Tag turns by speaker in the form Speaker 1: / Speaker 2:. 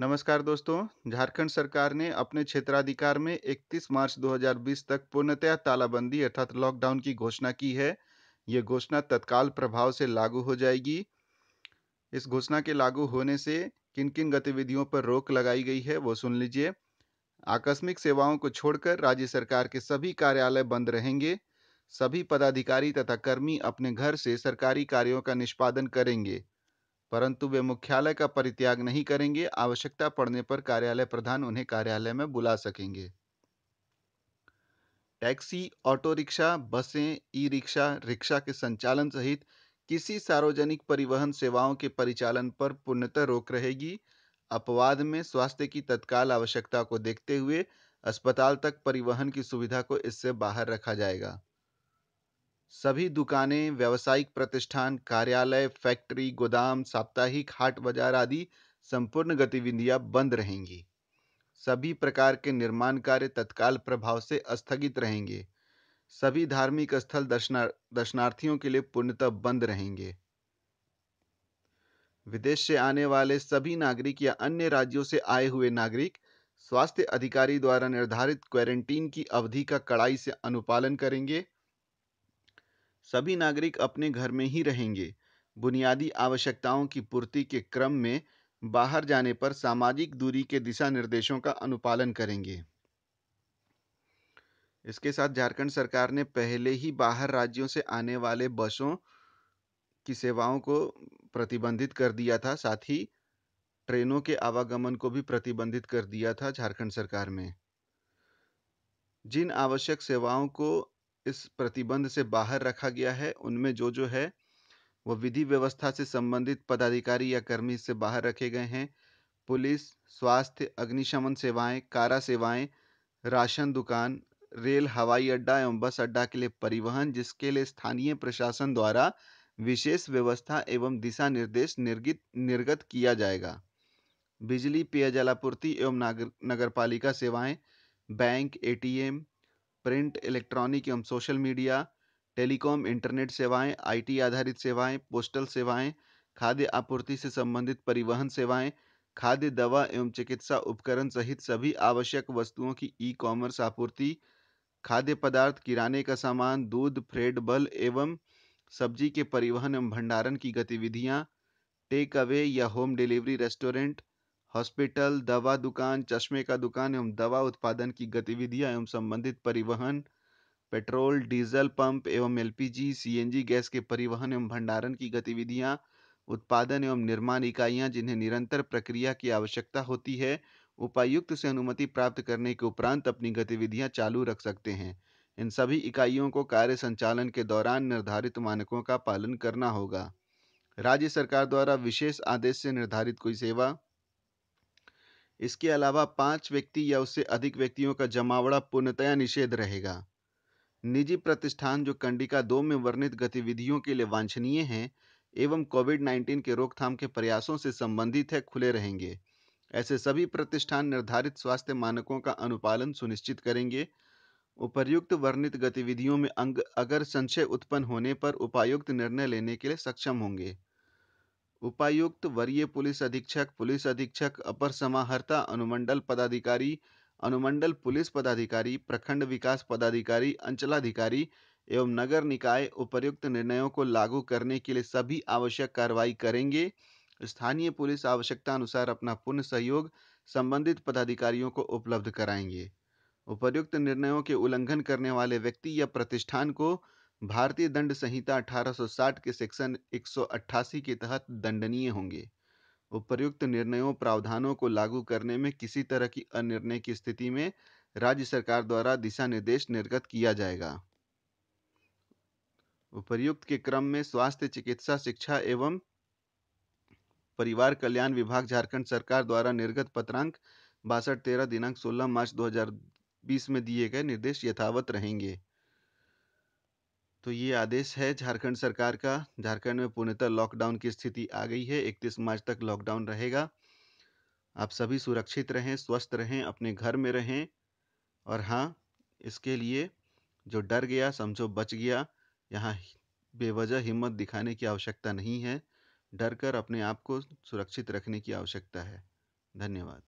Speaker 1: नमस्कार दोस्तों। झारखंड सरकार ने अपने क्षेत्राधिकार में 31 मार्च 2020 तक पूर्णतया तालाबंदी अर्थात लॉकडाउन की घोषणा की है। ये घोषणा तत्काल प्रभाव से लागू हो जाएगी। इस घोषणा के लागू होने से किन किन गतिविधियों पर रोक लगाई गई है वो सुन लीजिए। आकस्मिक सेवाओं को छोड़कर राज्य सरकार के सभी कार्यालय बंद रहेंगे। सभी पदाधिकारी तथा कर्मी अपने घर से सरकारी कार्यों का निष्पादन करेंगे। परंतु वे मुख्यालय का परित्याग नहीं करेंगे, आवश्यकता पड़ने पर कार्यालय प्रधान उन्हें कार्यालय में बुला सकेंगे। टैक्सी ऑटो रिक्शा बसें ई रिक्शा रिक्शा के संचालन सहित किसी सार्वजनिक परिवहन सेवाओं के परिचालन पर पूर्णतः रोक रहेगी। अपवाद में स्वास्थ्य की तत्काल आवश्यकता को देखते हुए अस्पताल तक परिवहन की सुविधा को इससे बाहर रखा जाएगा। सभी दुकानें, व्यावसायिक प्रतिष्ठान, कार्यालय, फैक्ट्री, गोदाम, साप्ताहिक, हाट बाज़ार आदि संपूर्ण गतिविधियाँ बंद रहेंगी। सभी प्रकार के निर्माण कार्य तत्काल प्रभाव से स्थगित रहेंगे। सभी धार्मिक स्थल दर्शना, दर्शनार्थियों के लिए पूर्णतः बंद रहेंगे। विदेश से आने वाले सभी नागरिक या अन्य राज्यों से आए हुए नागरिक स्वास्थ्य अधिकारी द्वारा निर्धारित क्वारंटीन की अवधि का कड़ाई से अनुपालन करेंगे। सभी नागरिक अपने घर में ही रहेंगे। बुनियादी आवश्यकताओं की पूर्ति के क्रम में बाहर जाने पर सामाजिक दूरी के दिशा निर्देशों का अनुपालन करेंगे। इसके साथ झारखंड सरकार ने पहले ही बाहर राज्यों से आने वाले बसों की सेवाओं को प्रतिबंधित कर दिया था, साथ ही ट्रेनों के आवागमन को भी प्रतिबंधित कर दिया था झारखंड सरकार में। जिन आवश्यक सेवाओं को इस प्रतिबंध से बाहर रखा गया है। उनमें जो जो है, वह विधि व्यवस्था से संबंधित पदाधिकारी या कर्मी इससे बाहर रखे गए हैं। पुलिस, स्वास्थ्य, अग्निशमन सेवाएँ, कारा सेवाएँ, राशन दुकान, रेल, हवाई अड्डा एवं बस अड्डा के लिए परिवहन, जिसके लिए स्थानीय प्रशासन द्वारा विशेष व्यवस्था एवं दिशा निर्देश निर्गित, निर्गत किया जाएगा। बिजली, पेयजलापूर्ति एवं नगर पालिका सेवाएँ, बैंक एटीएम प्रिंट, इलेक्ट्रॉनिक एवं सोशल मीडिया, टेलीकॉम, इंटरनेट सेवाएँ, आईटी आधारित सेवाएँ, पोस्टल सेवाएँ, खाद्य आपूर्ति से संबंधित परिवहन सेवाएँ, खाद्य, दवा एवं चिकित्सा उपकरण सहित सभी आवश्यक वस्तुओं की ई कॉमर्स आपूर्ति, खाद्य पदार्थ, किराने का सामान, दूध, फ्रेड, बल एवं सब्ज़ी के परिवहन एवं भंडारण की गतिविधियाँ टेक अवे या होम डिलीवरी रेस्टोरेंट हॉस्पिटल, दवा दुकान, चश्मे का दुकान एवं दवा उत्पादन की गतिविधियाँ एवं संबंधित परिवहन, पेट्रोल, डीजल पंप एवं एलपीजी, सीएनजी गैस के परिवहन एवं भंडारण की गतिविधियाँ, उत्पादन एवं निर्माण इकाइयाँ जिन्हें निरंतर प्रक्रिया की आवश्यकता होती है, उपायुक्त से अनुमति प्राप्त करने के उपरांत अपनी गतिविधियाँ चालू रख सकते हैं। इन सभी इकाइयों को कार्य संचालन के दौरान निर्धारित मानकों का पालन करना होगा। राज्य सरकार द्वारा विशेष आदेश से निर्धारित कोई सेवा इसके अलावा पाँच व्यक्ति या उससे अधिक व्यक्तियों का जमावड़ा पूर्णतया निषेध रहेगा। निजी प्रतिष्ठान जो कंडिका दो में वर्णित गतिविधियों के लिए वांछनीय हैं एवं कोविड 19 के रोकथाम के प्रयासों से संबंधित है, खुले रहेंगे। ऐसे सभी प्रतिष्ठान निर्धारित स्वास्थ्य मानकों का अनुपालन सुनिश्चित करेंगे। उपर्युक्त वर्णित गतिविधियों में अंग, अगर संशय उत्पन्न होने पर उपायुक्त निर्णय लेने के लिए सक्षम होंगे। उपायुक्त, वरीय पुलिस अधीक्षक पुलिस अधीक्षक, अपर समाहर्ता, अनुमंडल पदाधिकारी, अनुमंडल पुलिस पदाधिकारी, प्रखंड विकास पदाधिकारी, अंचलाधिकारी एवं नगर निकाय उपर्युक्त निर्णयों को लागू करने के लिए सभी आवश्यक कार्रवाई करेंगे। स्थानीय पुलिस आवश्यकता अनुसार अपना पूर्ण सहयोग संबंधित पदाधिकारियों को उपलब्ध कराएँगे। उपर्युक्त निर्णयों के उल्लंघन करने वाले व्यक्ति या प्रतिष्ठान को भारतीय दंड संहिता 1860 के सेक्शन 188 के तहत दंडनीय होंगे। उपर्युक्त निर्णयों, प्रावधानों को लागू करने में किसी तरह की अनिर्णय की स्थिति में राज्य सरकार द्वारा दिशा निर्देश निर्गत किया जाएगा। उपर्युक्त के क्रम में स्वास्थ्य, चिकित्सा, शिक्षा एवं परिवार कल्याण विभाग, झारखंड सरकार द्वारा निर्गत पत्रांक बासठ, तेरह, दिनांक 16 मार्च 2020 में दिए गए निर्देश यथावत रहेंगे। तो ये आदेश है झारखंड सरकार का। झारखंड में पूर्णतः लॉकडाउन की स्थिति आ गई है। इकतीस मार्च तक लॉकडाउन रहेगा। आप सभी सुरक्षित रहें, स्वस्थ रहें, अपने घर में रहें। और हाँ इसके लिए जो डर गया, समझो बच गया, यहाँ बेवजह हिम्मत दिखाने की आवश्यकता नहीं है। डर कर अपने आप को सुरक्षित रखने की आवश्यकता है। धन्यवाद।